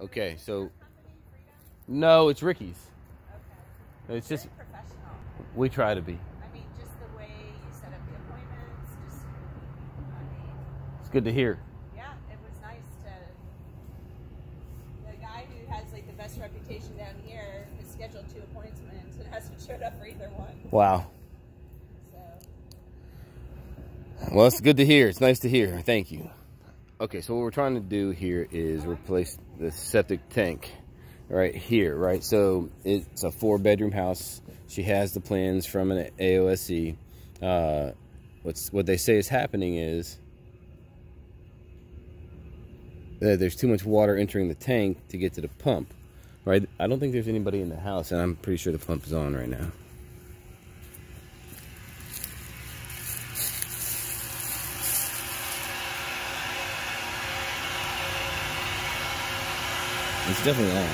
Okay, so no, it's Ricky's. Okay. It's just professional. we try to be. I mean, just the way you set up the appointments, just, I mean, It's good to hear. yeah, it was nice to. The guy who has like the best reputation down here has scheduled two appointments and hasn't showed up for either one. Wow. So, Well, it's good to hear. It's nice to hear. Thank you. Okay, so what we're trying to do here is replace the septic tank right here, right? So it's a four bedroom house. She has the plans from an AOSE. Uh, what's what they say is happening is that there's too much water entering the tank to get to the pump, right? I don't think there's anybody in the house, and I'm pretty sure the pump is on right now. It's definitely on.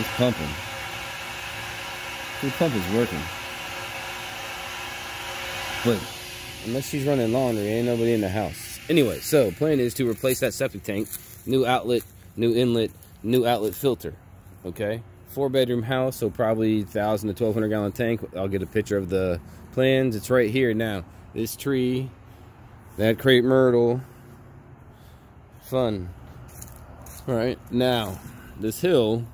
It's pumping. The pump is working. But unless she's running laundry, ain't nobody in the house. Anyway, so plan is to replace that septic tank, new outlet, new inlet, new outlet filter. Okay, four bedroom house, so probably thousand to twelve hundred gallon tank. I'll get a picture of the plans. It's right here now. This tree, that crepe myrtle. Fun. All right, now this hill.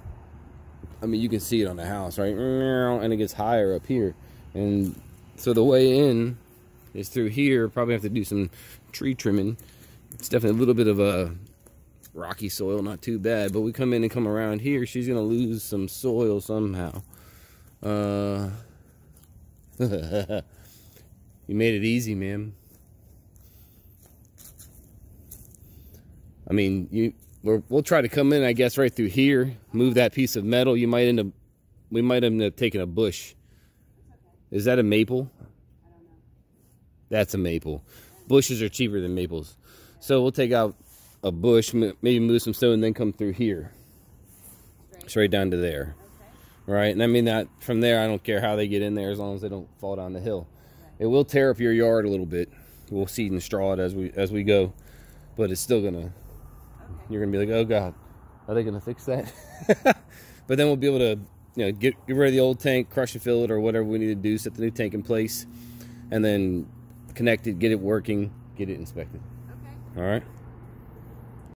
I mean, you can see it on the house, right? And it gets higher up here, and so the way in is through here. Probably have to do some tree trimming. It's definitely a little bit of a rocky soil, not too bad. But we come in and come around here, she's gonna lose some soil somehow. Uh, you made it easy, man. I mean, you we're, we'll try to come in, I guess, right through here, move that piece of metal. You might end up, we might end up taking a bush. Is that a maple? I don't know. That's a maple. Bushes are cheaper than maples. So we'll take out a bush, maybe move some stone, and then come through here. Straight. Straight down to there. Okay. Right? And I mean that from there, I don't care how they get in there as long as they don't fall down the hill. It will tear up your yard a little bit. We'll seed and straw it as we as we go. But it's still gonna Okay. You're gonna be like, oh god, are they gonna fix that? but then we'll be able to, you know, get, get rid of the old tank, crush and fill it, or whatever we need to do, set the new tank in place, and then connect it, get it working, get it inspected. Okay. All right.